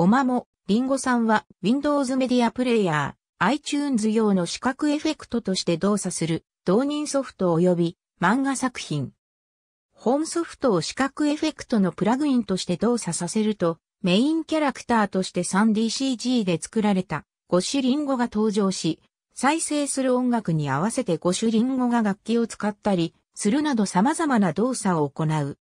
おまも、リンゴさんは Windows メディアプレイヤー、iTunes 用の視覚エフェクトとして動作する導入ソフト及び漫画作品。本ソフトを視覚エフェクトのプラグインとして動作させると、メインキャラクターとして 3DCG で作られたゴシリンゴが登場し、再生する音楽に合わせてゴシリンゴが楽器を使ったりするなど様々な動作を行う。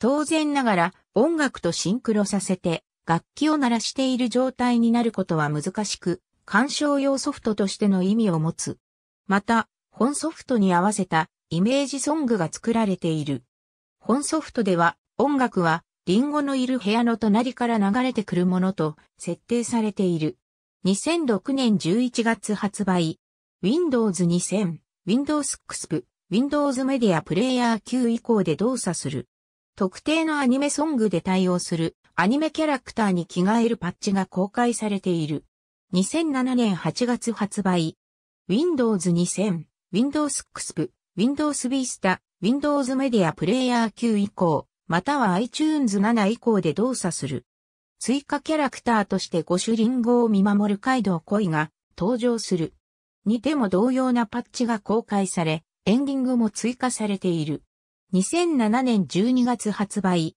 当然ながら音楽とシンクロさせて楽器を鳴らしている状態になることは難しく、鑑賞用ソフトとしての意味を持つ。また、本ソフトに合わせたイメージソングが作られている。本ソフトでは音楽はリンゴのいる部屋の隣から流れてくるものと設定されている。2006年11月発売。Windows 2000、Windows XP、Windows Media Player 9以降で動作する。特定のアニメソングで対応するアニメキャラクターに着替えるパッチが公開されている。2007年8月発売。Windows 2000、Windows XP、Windows Vista、Windows Media Player 9以降、または iTunes 7以降で動作する。追加キャラクターとして5種リンゴを見守るカイドウ恋が登場する。にても同様なパッチが公開され、エンディングも追加されている。2007年12月発売。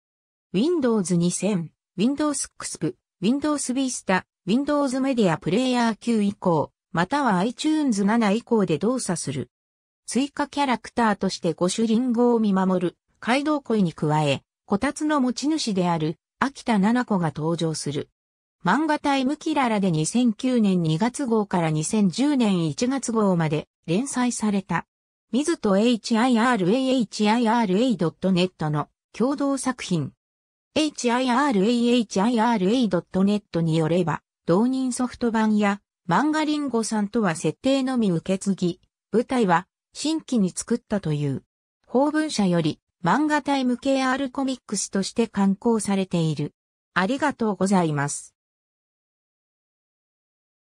Windows 2000、Windows XP、Windows Vista、Windows Media Player 9以降、または iTunes 7以降で動作する。追加キャラクターとして5種リンゴを見守る、街道恋に加え、こたつの持ち主である、秋田七子が登場する。漫画タイムキララで2009年2月号から2010年1月号まで連載された。水と HIRAHIRA.net の共同作品。HIRAHIRA.net によれば、同人ソフト版や漫画リンゴさんとは設定のみ受け継ぎ、舞台は新規に作ったという。法文社より漫画タイム KR コミックスとして刊行されている。ありがとうございます。